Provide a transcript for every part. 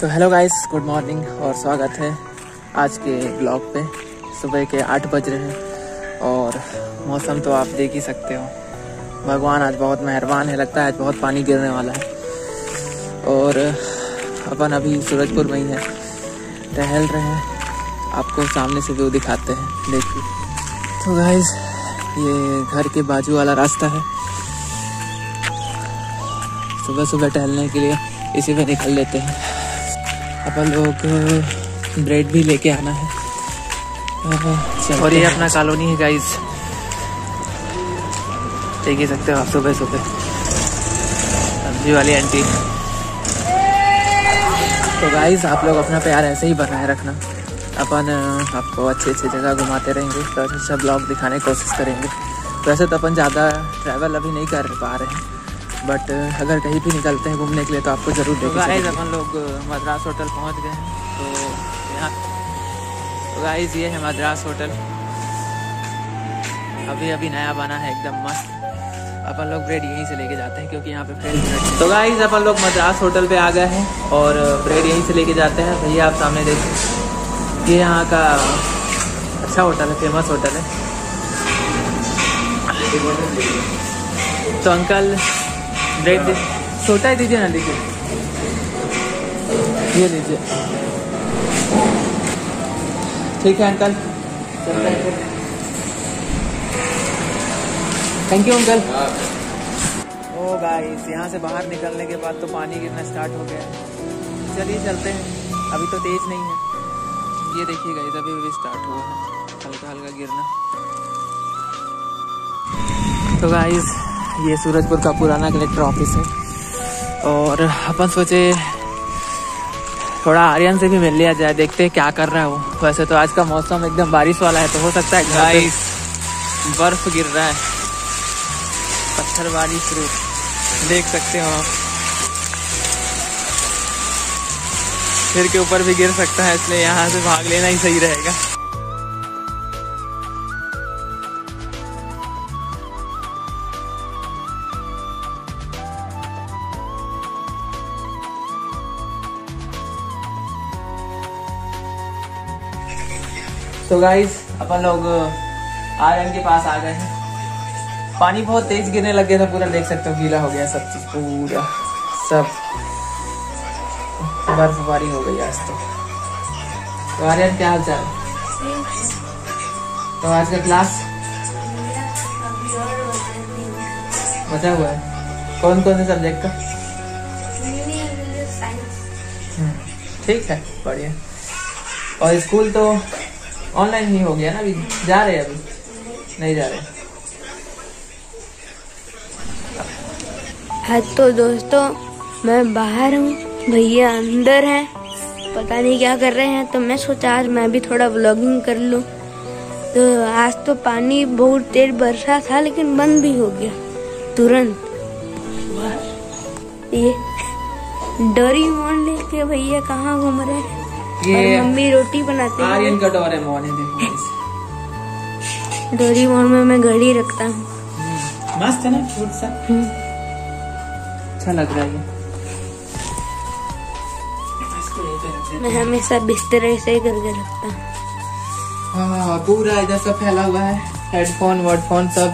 तो hello guys good morning और स्वागत है आज के ब्लॉग पे। सुबह के आठ बज रहे हैं और मौसम तो आप देख ही सकते हो। भगवान आज बहुत मेहरबान है, लगता है आज बहुत पानी गिरने वाला है। और अपन अभी सूरजपुर में ही है। टहल रहे हैं, आपको सामने से व्यू दिखाते हैं, देखिए। तो गाइस ये घर के बाजू वाला रास्ता है। सुबह सुबह टहलने के लिए इसी पे निकल लेते हैं। अपन लोग ब्रेड भी लेके आना है। और ये अपना कॉलोनी है गाइस देख ही सकते हो आप सुबह सुबह। सब्ज़ी वाली आंटी। तो गाइस आप लोग अपना प्यार ऐसे ही बनाए रखना। अपन आपको अच्छी अच्छी जगह घुमाते रहेंगे तो अच्छा ब्लॉग दिखाने की कोशिश करेंगे। वैसे तो अपन ज़्यादा ट्रैवल अभी नहीं कर पा रहे हैं। बट अगर कहीं भी निकलते हैं घूमने के लिए तो आपको ज़रूर तो गाइस अपन लोग मद्रास होटल पहुँच गए हैं। तो यहाँ तो गाइस ये है मद्रास होटल। अभी अभी नया बना है एकदम मस्त। अपन लोग ब्रेड यहीं से लेके जाते हैं क्योंकि यहाँ पे फ्रेश ब्रेड तो गाइस अपन लोग मद्रास होटल पे आ गए हैं और ब्रेड यहीं से लेके जाते हैं। भैया आप सामने देखें। ये यहाँ का अच्छा होटल है फ़ेमस होटल है। तो अंकल ब्रेड दे। छोटा ही दीजिए ना लीजिए ये लीजिए ठीक है uncle. Thank you uncle oh guys यहाँ से बाहर निकलने के बाद तो पानी गिरना स्टार्ट हो गया चलिए चलते हैं। अभी तो तेज नहीं है। ये देखिए गाइस अभी अभी स्टार्ट हुआ है। हल्का हल्का गिरना। तो गाइस ये सूरजपुर का पुराना कलेक्टर ऑफ़िस है। और अपन सोचे थोड़ा आर्यन से भी मिल लिया जाए देखते हैं क्या कर रहा है वो। वैसे तो आज का मौसम एकदम बारिश वाला है तो हो सकता है गाइस बर्फ़ गिर रहा है। पत्थर बारिश शुरू देख सकते हो आप। सिर के ऊपर भी गिर सकता है इसलिए यहाँ से भाग लेना ही सही रहेगा। तो गाइस अपन लोग आर के पास आ गए हैं। पानी बहुत तेज गिरने लग गया था पूरा देख सकते हो गीला हो गया सब चीज़ पूरा सब बर्फबारी हो गई आज तो। तो आर्यन क्या हाल चाल? तो आज का क्लास बचा हुआ है। कौन कौन से सब्जेक्ट का? ठीक है बढ़िया। और स्कूल तो ऑनलाइन ही हो गया ना अभी? जा रहे अभी। नहीं जा रहे। हाँ तो दोस्तों, मैं बाहर हूँ, भैया अंदर हैं। पता नहीं क्या कर रहे हैं तो मैं सोचा आज मैं भी थोड़ा व्लॉगिंग कर लूँ। तो आज तो पानी, बहुत तेज बरसा था, लेकिन बंद भी हो गया। तुरंत। ये डोरी मोन लेके भैया कहाँ घूम रहे हैं? ये मम्मी रोटी बनाते हैं। आर्यन का डोरेमोन है देखो डोरी मोन में मैं घड़ी रखता हूँ। मस्त है ना क्यूट सा। अच्छा लग रहा है मैं हमेशा बिस्तर ऐसे ही करके रखता हूँ। हाँ पूरा इधर सब फैला हुआ है। हेडफोन वर्डफोन सब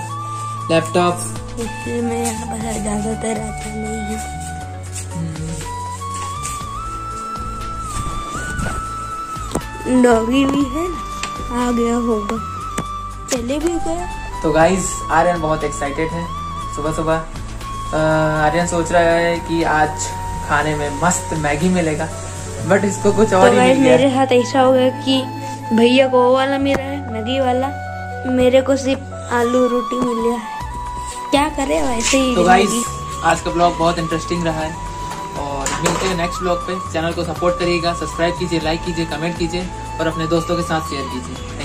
लैपटॉप इसलिए मैं यहाँ पर ज़्यादातर रहता नहीं हूँ। डॉगी भी है आ गया होगा। चले भी गया तो गाइस आर्यन बहुत एक्साइटेड है। सुबह सुबह आर्यन सोच रहा है कि आज खाने में मस्त मैगी मिलेगा बट इसको कुछ और तो ही मिल गया। मेरे साथ ऐसा हो गया कि भैया को वो वाला मिला है मैगी वाला। मेरे को सिर्फ़ आलू रोटी मिल गया है। क्या करे वैसे ही तो गाइस आज का ब्लॉग बहुत इंटरेस्टिंग रहा है। मिलते हैं नेक्स्ट ब्लॉग पे। चैनल को सपोर्ट करिएगा सब्सक्राइब कीजिए लाइक कीजिए कमेंट कीजिए और अपने दोस्तों के साथ शेयर कीजिए।